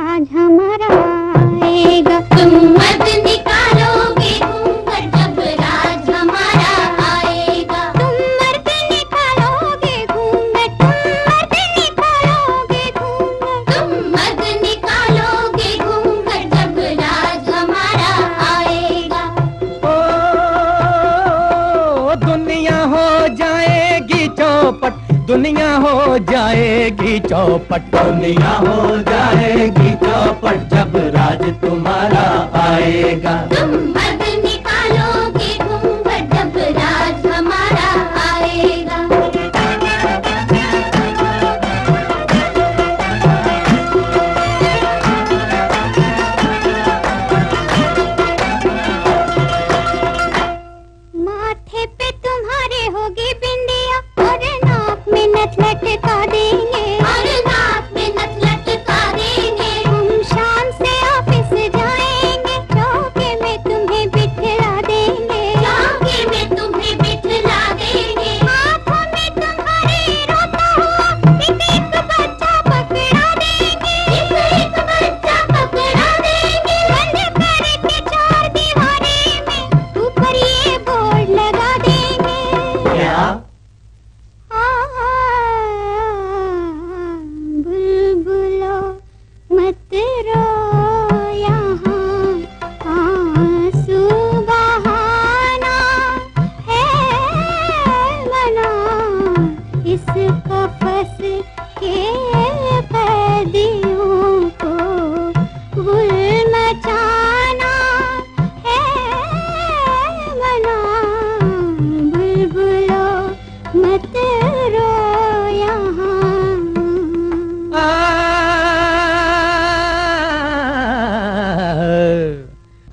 आज हमारा आएगा। तुम मत दुनिया हो जाएगी चौपट। दुनिया हो जाएगी चौपट जब राज तुम्हारा आएगा।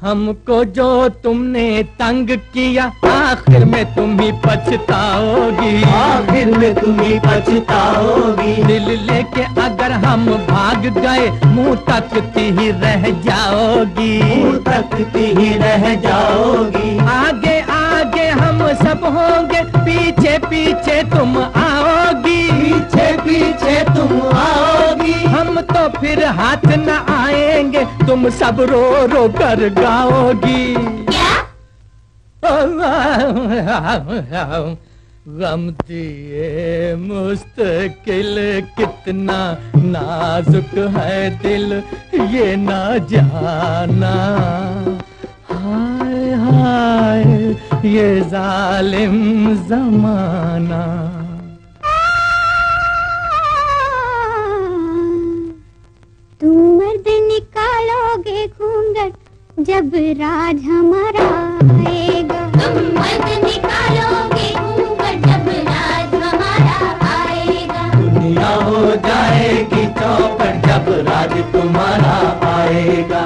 हमको जो तुमने तंग किया आखिर में तुम ही पछताओगी। आखिर में तुम ही पछताओगी। दिल लेके अगर हम भाग गए मुँह तकती ही रह जाओगी। दूर तकती ही रह जाओगी। आगे आगे हम सब होंगे पीछे पीछे तुम आओगी। पीछे पीछे तुम तो फिर हाथ न आएँगे तुम सब रो रो कर गाओगी। गम दिए मुस्तकिल कितना नाजुक है दिल ये ना जाना। हाय हाय ये जालिम जमाना। जब राज हमारा आएगा। तुम मत निकालोगे जब राज हमारा आएगा। दुनिया हो जाएगी चौपट जब राज तुम्हारा आएगा।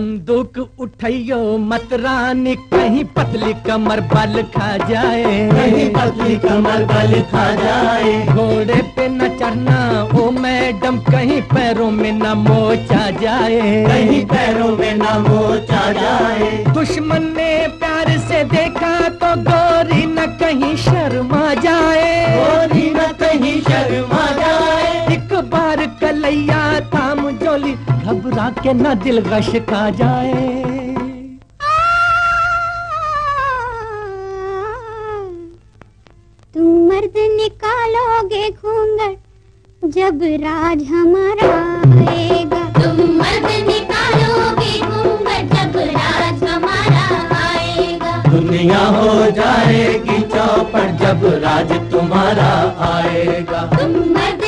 बंदूक उठाइयो मत रानी कहीं पतली कमर बल खा जाए। कहीं पतली कमर बल खा जाए। घोड़े पे न चढ़ना ओ मैडम कहीं पैरों में न मोचा जाए। कहीं पैरों में ना मोचा जाए। दुश्मन ने प्यार से देखा तो गोरी न कहीं शर्मा जाए। गोरी न कहीं शर्मा जाए। एक बार कलैया घबरा के न दिल गश खा जाए। तुम मर्द निकालोगे घूंघट जब राज हमारा आएगा। तुम मर्द निकालोगे घूंघट जब राज हमारा आएगा। दुनिया हो जाएगी चौपट जब राज तुम्हारा आएगा। तुम मर्द